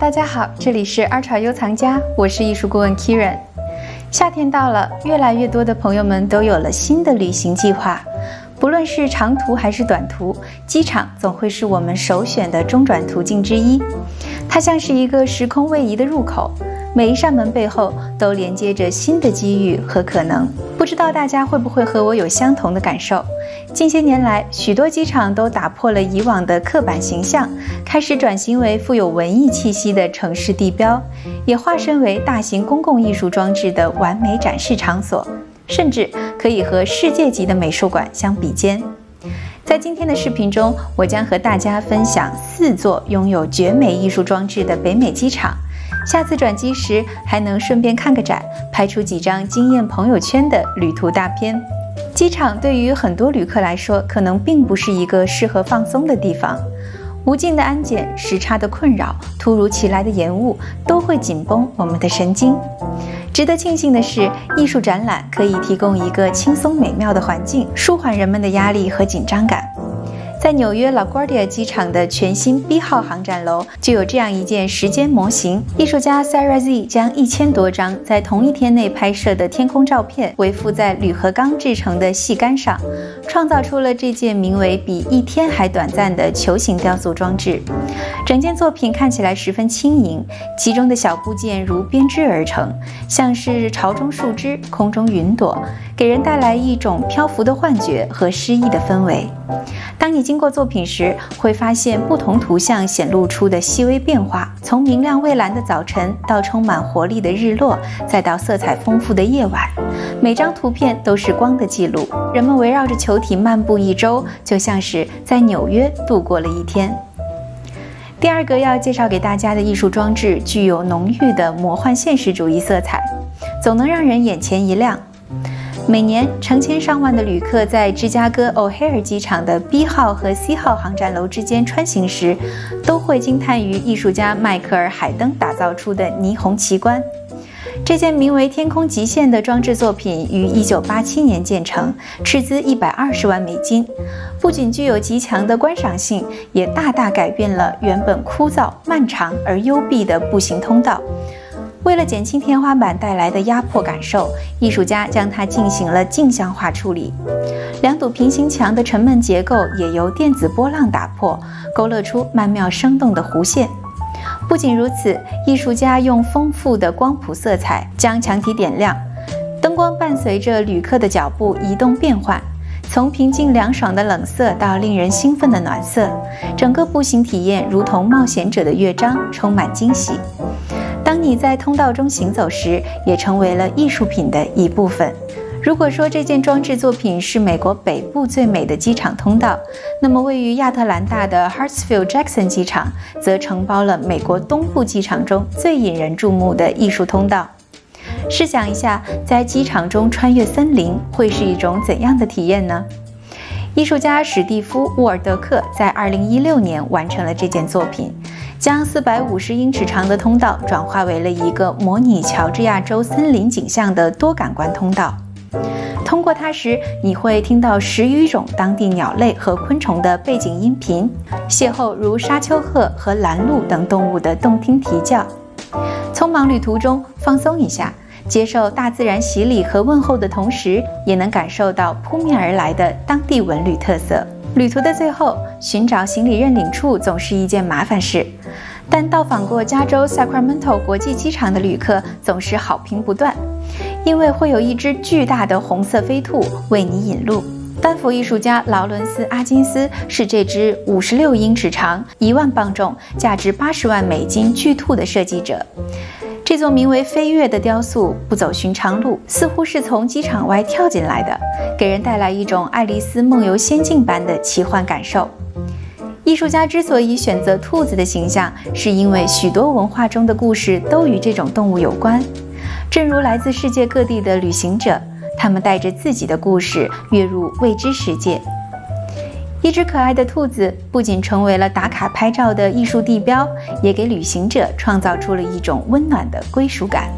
大家好，这里是二潮优藏家，我是艺术顾问 Kiran。夏天到了，越来越多的朋友们都有了新的旅行计划，不论是长途还是短途，机场总会是我们首选的中转途径之一。它像是一个时空位移的入口。每一扇门背后都连接着新的机遇和可能，不知道大家会不会和我有相同的感受？近些年来，许多机场都打破了以往的刻板形象，开始转型为富有文艺气息的城市地标，也化身为大型公共艺术装置的完美展示场所，甚至可以和世界级的美术馆相比肩。在今天的视频中，我将和大家分享四座拥有绝美艺术装置的北美机场。下次转机时还能顺便看个展，拍出几张惊艳朋友圈的旅途大片。机场对于很多旅客来说，可能并不是一个适合放松的地方。无尽的安检、时差的困扰、突如其来的延误，都会紧绷我们的神经。值得庆幸的是，艺术展览可以提供一个轻松美妙的环境，舒缓人们的压力和紧张感。在纽约 LaGuardia 机场的全新 B 号航站楼就有这样一件时间模型。艺术家 Sarah Z 将一千多张在同一天内拍摄的天空照片围附在铝合钢制成的细杆上，创造出了这件名为“比一天还短暂”的球形雕塑装置。整件作品看起来十分轻盈，其中的小部件如编织而成，像是巢中树枝、空中云朵，给人带来一种漂浮的幻觉和诗意的氛围。当你经过作品时，会发现不同图像显露出的细微变化，从明亮蔚蓝的早晨到充满活力的日落，再到色彩丰富的夜晚，每张图片都是光的记录。人们围绕着球体漫步一周，就像是在纽约度过了一天。第二个要介绍给大家的艺术装置，具有浓郁的魔幻现实主义色彩，总能让人眼前一亮。每年成千上万的旅客在芝加哥 O'Hare 机场的 B 号和 C 号航站楼之间穿行时，都会惊叹于艺术家迈克尔·海登打造出的霓虹奇观。这件名为“天空极限”的装置作品于1987年建成，斥资120万美金，不仅具有极强的观赏性，也大大改变了原本枯燥、漫长而幽闭的步行通道。为了减轻天花板带来的压迫感受，艺术家将它进行了镜像化处理。两堵平行墙的沉闷结构也由电子波浪打破，勾勒出曼妙生动的弧线。不仅如此，艺术家用丰富的光谱色彩将墙体点亮，灯光伴随着旅客的脚步移动变换，从平静凉爽的冷色到令人兴奋的暖色，整个步行体验如同冒险者的乐章，充满惊喜。当你在通道中行走时，也成为了艺术品的一部分。如果说这件装置作品是美国北部最美的机场通道，那么位于亚特兰大的 Hartsfield Jackson 机场则承包了美国东部机场中最引人注目的艺术通道。试想一下，在机场中穿越森林会是一种怎样的体验呢？艺术家史蒂夫·沃尔德克在2016年完成了这件作品。将四百五十英尺长的通道转化为了一个模拟乔治亚州森林景象的多感官通道。通过它时，你会听到十余种当地鸟类和昆虫的背景音频，邂逅如沙丘鹤和蓝鹭等动物的动听啼叫。匆忙旅途中放松一下，接受大自然洗礼和问候的同时，也能感受到扑面而来的当地文旅特色。旅途的最后，寻找行李认领处总是一件麻烦事，但到访过加州 Sacramento 国际机场的旅客总是好评不断，因为会有一只巨大的红色飞兔为你引路。丹佛艺术家劳伦斯·阿金斯是这只五十六英尺长、一万磅重、价值八十万美金巨兔的设计者。这座名为“飞跃”的雕塑不走寻常路，似乎是从机场外跳进来的，给人带来一种爱丽丝梦游仙境般的奇幻感受。艺术家之所以选择兔子的形象，是因为许多文化中的故事都与这种动物有关。正如来自世界各地的旅行者，他们带着自己的故事跃入未知世界。一只可爱的兔子不仅成为了打卡拍照的艺术地标，也给旅行者创造出了一种温暖的归属感。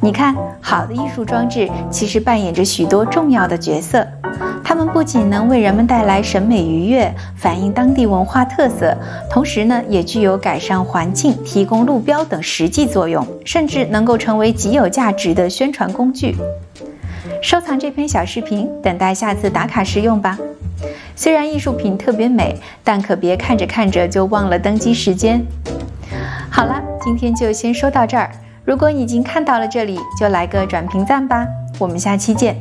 你看，好的艺术装置其实扮演着许多重要的角色。它们不仅能为人们带来审美愉悦，反映当地文化特色，同时呢，也具有改善环境、提供路标等实际作用，甚至能够成为极有价值的宣传工具。收藏这篇小视频，等待下次打卡时用吧。虽然艺术品特别美，但可别看着看着就忘了登机时间。好了，今天就先说到这儿。如果你已经看到了这里，就来个转评赞吧。我们下期见。